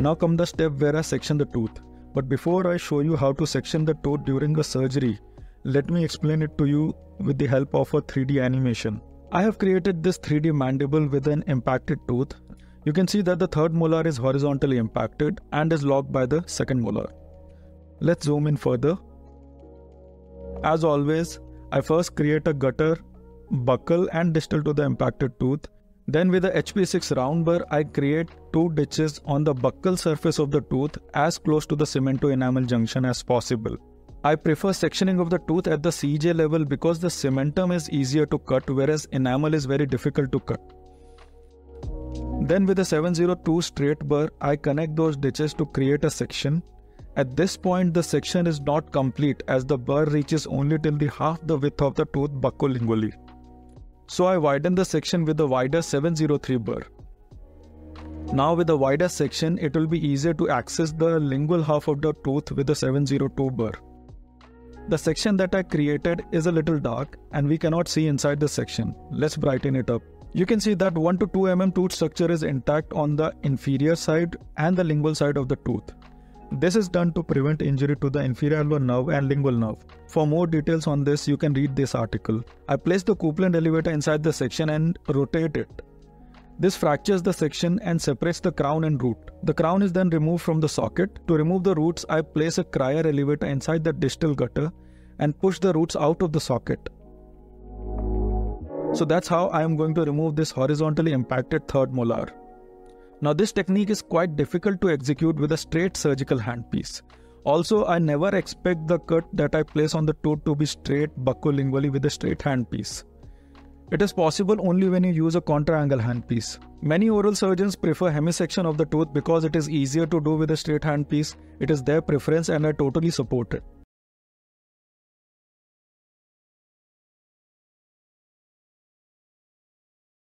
Now come the step where I section the tooth. But before I show you how to section the tooth during a surgery, let me explain it to you with the help of a 3D animation. I have created this 3D mandible with an impacted tooth. You can see that the third molar is horizontally impacted and is locked by the second molar. Let's zoom in further. As always, I first create a gutter, buccal and distal to the impacted tooth. Then with the HP6 round burr, I create two ditches on the buccal surface of the tooth as close to the cemento enamel junction as possible. I prefer sectioning of the tooth at the CEJ level because the cementum is easier to cut whereas enamel is very difficult to cut. Then with the 702 straight burr, I connect those ditches to create a section at this point, the section is not complete as the burr reaches only till the half the width of the tooth buccolingually. So I widen the section with a wider 703 burr. Now with a wider section, it will be easier to access the lingual half of the tooth with a 702 burr. The section that I created is a little dark and we cannot see inside the section. Let's brighten it up. You can see that 1 to 2 mm tooth structure is intact on the inferior side and the lingual side of the tooth. This is done to prevent injury to the inferior nerve and lingual nerve. For more details on this, you can read this article. I place the Coupland elevator inside the section and rotate it. This fractures the section and separates the crown and root. The crown is then removed from the socket. To remove the roots, I place a Cryer elevator inside the distal gutter and push the roots out of the socket. So that's how I am going to remove this horizontally impacted third molar. Now this technique is quite difficult to execute with a straight surgical handpiece. Also, I never expect the cut that I place on the tooth to be straight buccolingually with a straight handpiece. It is possible only when you use a contra-angle handpiece. Many oral surgeons prefer hemisection of the tooth because it is easier to do with a straight handpiece. It is their preference and I totally support it.